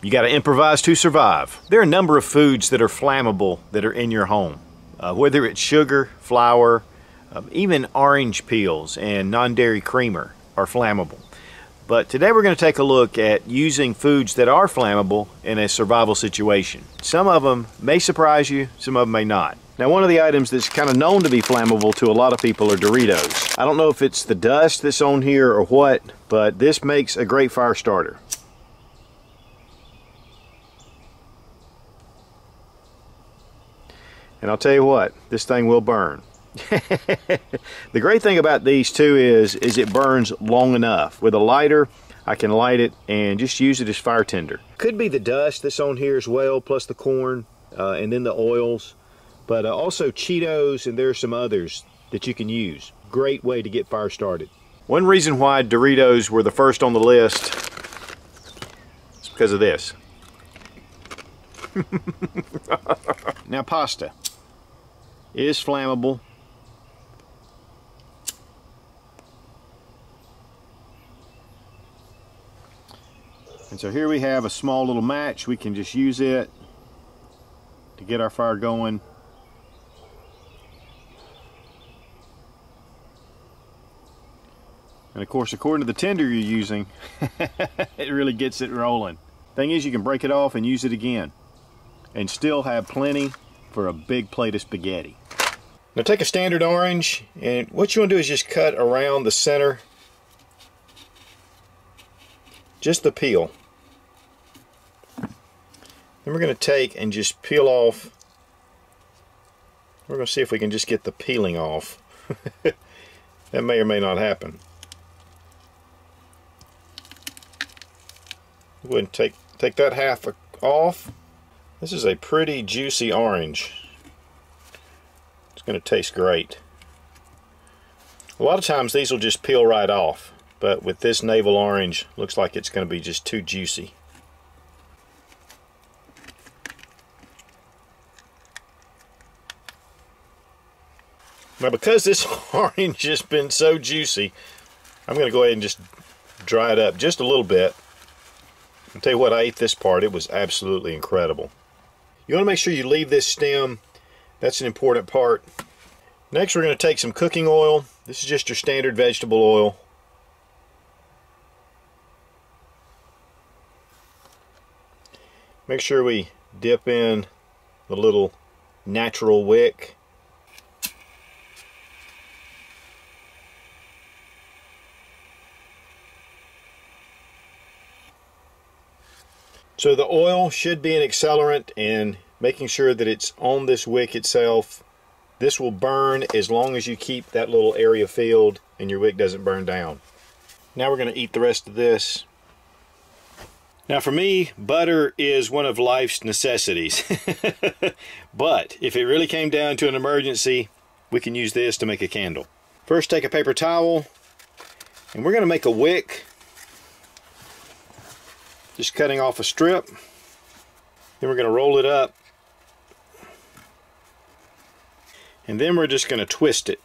You got to improvise to survive. There are a number of foods that are flammable that are in your home. Uh, whether it's sugar, flour, um, even orange peels and non-dairy creamer are flammable. But today we're going to take a look at using foods that are flammable in a survival situation. Some of them may surprise you, some of them may not. Now one of the items that's kind of known to be flammable to a lot of people are Doritos. I don't know if it's the dust that's on here or what, but this makes a great fire starter. And I'll tell you what, this thing will burn. the great thing about these two is, is it burns long enough. With a lighter, I can light it and just use it as fire tinder. Could be the dust that's on here as well, plus the corn, uh, and then the oils. But uh, also Cheetos, and there are some others that you can use. Great way to get fire started. One reason why Doritos were the first on the list is because of this. now pasta is flammable. And so here we have a small little match. We can just use it to get our fire going. And of course, according to the tinder you're using, it really gets it rolling. Thing is, you can break it off and use it again and still have plenty for a big plate of spaghetti. Now take a standard orange and what you want to do is just cut around the center just the peel. Then we're going to take and just peel off. We're going to see if we can just get the peeling off. that may or may not happen. Go ahead and take, take that half off. This is a pretty juicy orange. It's going to taste great. A lot of times these will just peel right off, but with this navel orange, looks like it's going to be just too juicy. Now because this orange has been so juicy, I'm going to go ahead and just dry it up just a little bit. I'll tell you what, I ate this part. It was absolutely incredible. You want to make sure you leave this stem. That's an important part. Next we're going to take some cooking oil. This is just your standard vegetable oil. Make sure we dip in the little natural wick. So the oil should be an accelerant and making sure that it's on this wick itself. This will burn as long as you keep that little area filled and your wick doesn't burn down. Now we're going to eat the rest of this. Now for me, butter is one of life's necessities. but if it really came down to an emergency, we can use this to make a candle. First take a paper towel and we're going to make a wick just cutting off a strip. Then we're going to roll it up. And then we're just going to twist it.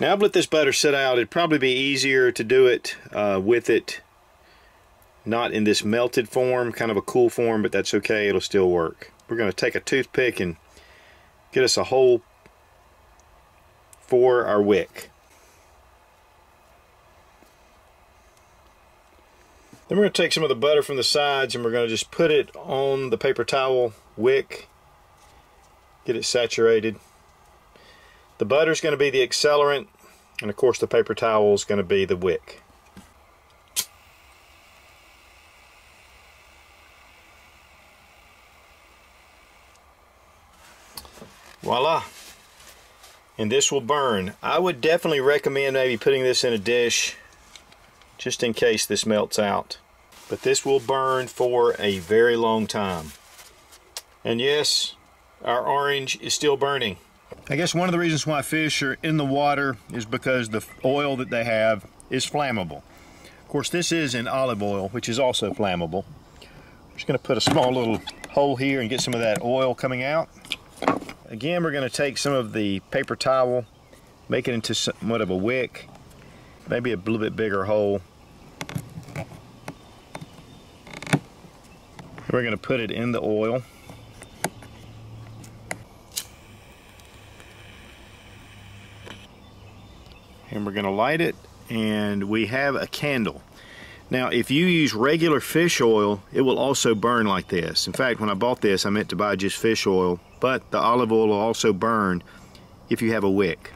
Now I've let this butter sit out. It'd probably be easier to do it uh, with it not in this melted form, kind of a cool form, but that's okay. It'll still work. We're going to take a toothpick and get us a hole for our wick. Then we're going to take some of the butter from the sides and we're going to just put it on the paper towel wick. Get it saturated. The butter is going to be the accelerant and of course the paper towel is going to be the wick. Voila. And this will burn. I would definitely recommend maybe putting this in a dish just in case this melts out. But this will burn for a very long time. And yes, our orange is still burning. I guess one of the reasons why fish are in the water is because the oil that they have is flammable. Of course, this is an olive oil, which is also flammable. I'm just going to put a small little hole here and get some of that oil coming out. Again, we're going to take some of the paper towel, make it into somewhat of a wick, maybe a little bit bigger hole. We're going to put it in the oil. And we're going to light it and we have a candle. Now if you use regular fish oil it will also burn like this. In fact when I bought this I meant to buy just fish oil but the olive oil will also burn if you have a wick.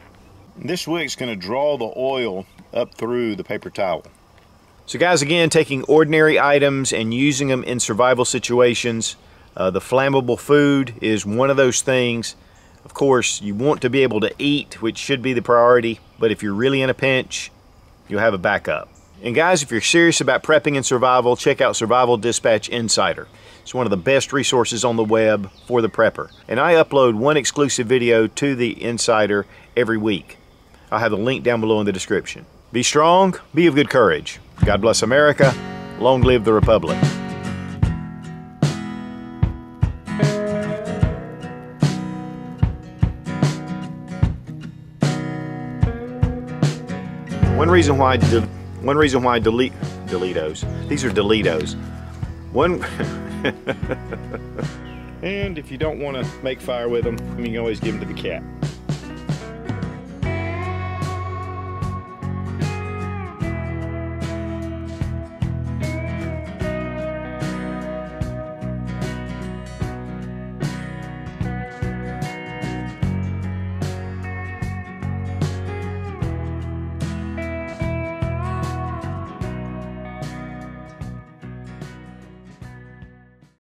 This wick's going to draw the oil up through the paper towel. So guys, again, taking ordinary items and using them in survival situations. Uh, the flammable food is one of those things. Of course, you want to be able to eat, which should be the priority, but if you're really in a pinch, you'll have a backup. And guys, if you're serious about prepping and survival, check out Survival Dispatch Insider. It's one of the best resources on the web for the prepper. And I upload one exclusive video to the Insider every week. I'll have the link down below in the description. Be strong, be of good courage. God bless America. Long live the Republic. One reason why one reason why delete Delitos. These are Delitos. One and if you don't want to make fire with them, you can always give them to the cat.